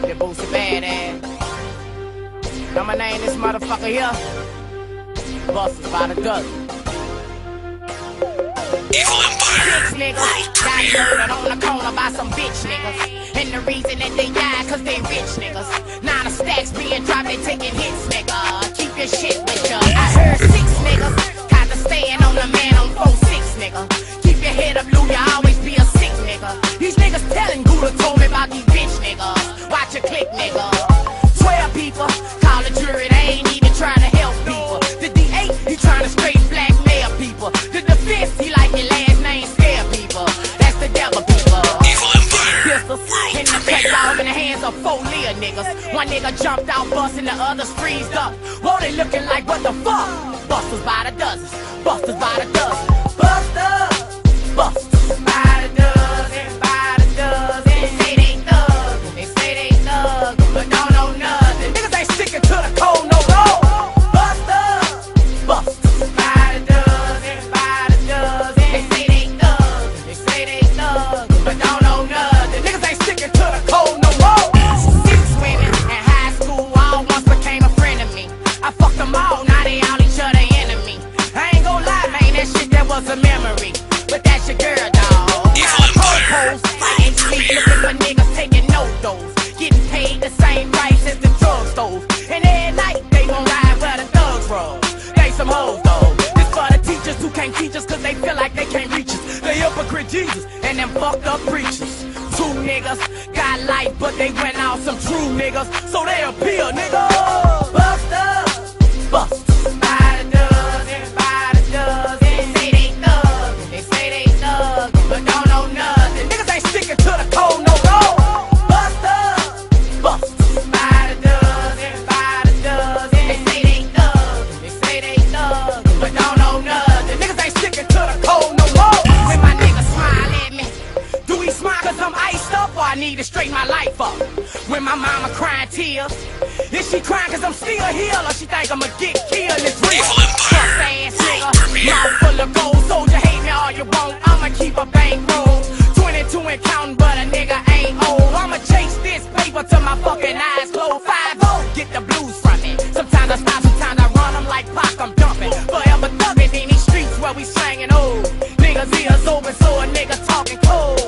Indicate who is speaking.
Speaker 1: The Boosie Badass. Now my name this motherfucker here. Busters by the dozen.
Speaker 2: Evil Empire.
Speaker 1: Bitch niggas got murdered on the corner by some bitch niggas. And the reason that they died, cause they rich niggas. Nine of stacks being dropped, they taking hits, nigga. Keep your shit with ya. Your click, nigga. 12 people, call the jury, they ain't even trying to help people. The D.A., he trying to straight blackmail people. The defense, he like your last name, scare people. That's the devil people.
Speaker 2: Evil Empire.
Speaker 1: Pistols in the cut dog in the hands of four Leah niggas. One nigga jumped out busting, the others freezed up. Whoa, they looking like what the fuck? Busters by the dozens, busters by the dozen. Was a memory. But that's your girl, dawg.
Speaker 2: Evil Empire.
Speaker 1: And sleep looking for niggas taking no dose. Getting paid the same price as the drugstores. And every night they gon' ride where the thugs roll. They some hoes though. This for the teachers who can't teach us cause they feel like they can't reach us. They hypocrite Jesus and them fucked up preachers. Two niggas got life, but they went out some true niggas. So they appeal, nigga. Cause I'm iced up or I need to straighten my life up? When my mama crying tears, is she crying cause I'm still here or she think I'ma get killed? It's real. Bust ass nigga, mouth full of gold, soldier hate me all you want. I'ma keep a bankroll. 22 and counting, but a nigga ain't old. I'ma chase this paper till my fucking eyes close. 5 get the blues from it. Sometimes I stop, sometimes I run. I'm like Pac, I'm dumping. Forever thugging in these streets where we slanging old. Niggas ears open, so a nigga talking cold.